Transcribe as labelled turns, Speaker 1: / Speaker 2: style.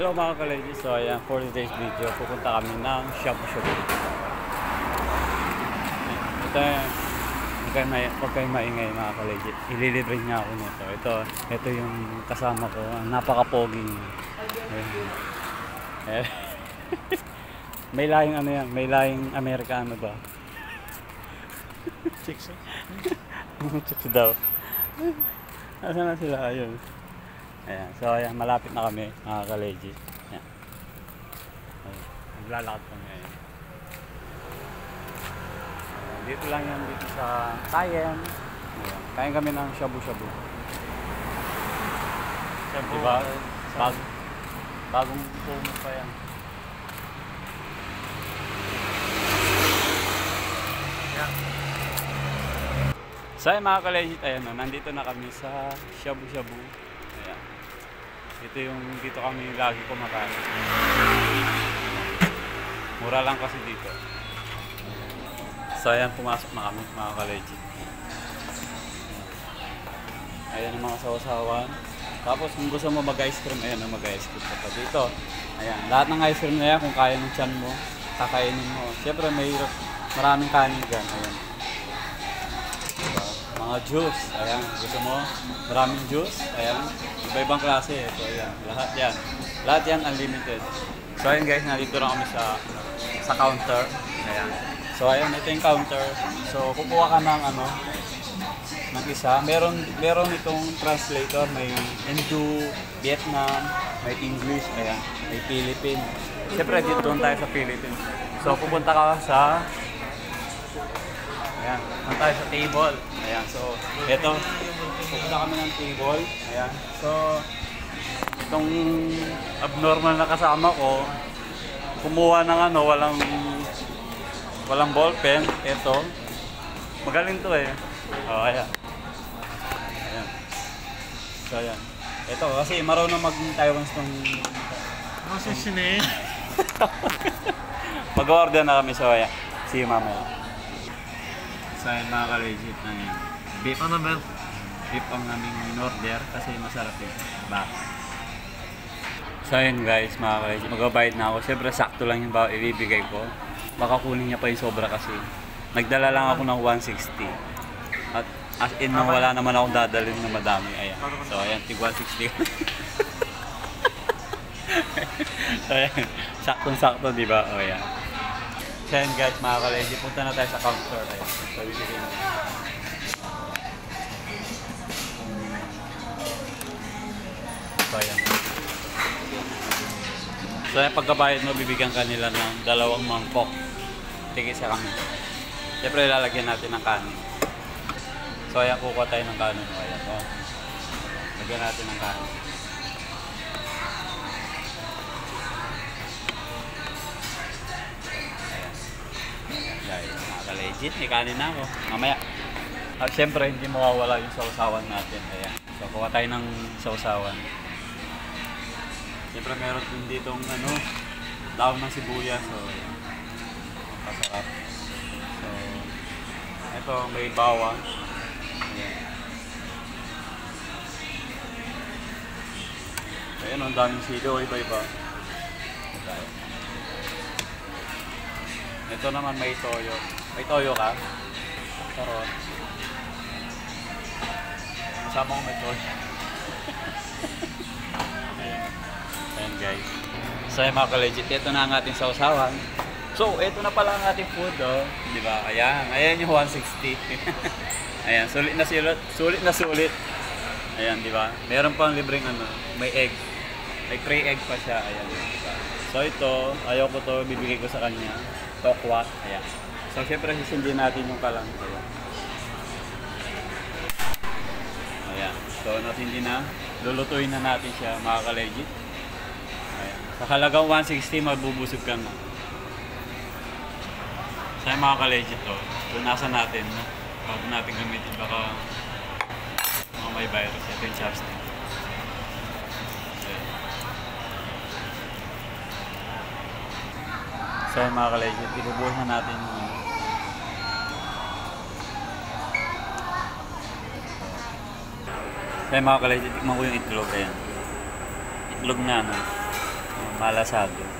Speaker 1: Hello mga ka-ladies, so ayan, for today's video, pupunta kami ng Shabu Shabu. Ito, huwag kayo, may, huwag kayo maingay mga ka-legit. Ililibre niya ako nito. Ito, ito yung kasama ko, napaka-pogi niya. May lahing ano yan, may lahing Amerikano ba?
Speaker 2: Chicks.
Speaker 1: Chicks daw. Nasaan na sila? Ayun. Ayan. So, ayan. Malapit na kami, mga ka-legit. Ayan. Ayan. Naglalakad kami ngayon. Ayan. Dito lang yan, dito sa Tayen. Ayan. Kain kami ng shabu-shabu.
Speaker 2: Shabu.
Speaker 1: Diba? Bag, bagong pumo pa yan. So mga ka-legit, ayan o, nandito na kami sa Shabu Shabu. Ito yung dito kami lagi kumakain. Mura lang kasi dito. So ayan, pumasok na kami mga ka-legit. Ayan ang mga sawasawan. Tapos kung gusto mo mag-ice cream, ayan ang mag-ice cream ka pa dito. Ayan, lahat ng ice cream na yan, kung kaya ng tiyan mo, kakainin mo. Siyempre may maraming kanin dyan. Ayan. Mga juice. Ayan. Gusto mo? Maraming juice. Ayan. Iba-ibang klase. Ito. Ayan. Lahat yan. Lahat yan unlimited. So ayan guys, nandito na kami sa sa counter. Ayan. So ayan, ito yung counter. So kukuha ka ng ano, ng isa. Meron meron itong translator, may Hindu, Vietnam, may English, ayan, may Philippine. Siyempre dito tayo sa Philippines. So pupunta ka sa Ayan, punta tayo sa table. Ayan, so ito, pupunta kami ng table. Ayan, so itong abnormal na kasama ko, kumuha ng ano, walang walang ballpen. Ito, magaling to eh. Oh, ayan. Ayan. So, ayan. Ito, kasi marunong mag-Taiwanese tong
Speaker 2: Ano si Shine?
Speaker 1: Mag-order na kami so ayan. See you mamaya. Ayan mga ka-legit na yan. Beef.
Speaker 2: Ano ba?
Speaker 1: Beef ang aming in-order kasi masarap yun. Ba? So ayan guys, mga ka-legit. Magbabayad na ako. Siyempre sakto lang yung ibibigay ko. Baka kunin niya pa yung sobra kasi. Nagdala lang ako ng 160. At as in nang wala naman akong dadalhin na madami. Ayan. So ayan, tig 160. so ayan, saktong-sakto, di ba? O ayan. So ayan guys, mga ka-legit, punta na tayo sa counter. Ayan. So bibigyan na. So ayan. So ayan, pagkabayad mo, bibigyan ka nila ng dalawang mangkok. Tigil sa kami. Siyempre, lalagyan natin ng kanin. So ayan, kukuha tayo ng kanin. Ayan. O. Lagyan natin ng kanin. Guys, nakaka-legit. May kanin na ako. Mamaya. At syempre, hindi mawawala yung sausawan natin. Ayan. So, kuha tayo ng sausawan. Siyempre, meron din ditong ano, daon ng sibuyas. So. Pasarap. So, ito, may bawang. Ayan. Ayan, ang daming silo. Iba-iba. Tayo. Ito naman may toyo. May toyo ka? Karon. Kasama ko may toyo. Ayan. Guys. So yung mga ka-legit, ito na ang ating sausawan. So, ito na pala ang ating food, oh. Di ba? Ayan. Ayan yung 160. Ayan. Sulit na sulit. Sulit na sulit. Ayan, di ba? Meron pang libreng ano, may egg. May pre-egg pa siya. Ayan. So ito, ayaw ko to, bibigay ko sa kanya. Tokwa. Ayan. So syempre sisundin natin yung kalang. Ayan. Ayan. So nasindi na. Lulutuin na natin siya, mga ka-legit. Ayan. Sa halagang 160, magbubusog ka na. Sa mga ka-legit to, punasan natin. No? Bago natin gamitin, baka mga may virus. Ito yung chopstick. Ayan. So yun, mga ka-legit, ibubuhos na natin yung ano. So yun, mga ka-legit, tikman ko yung itlog. Ayan. Itlog na ano. Malasado.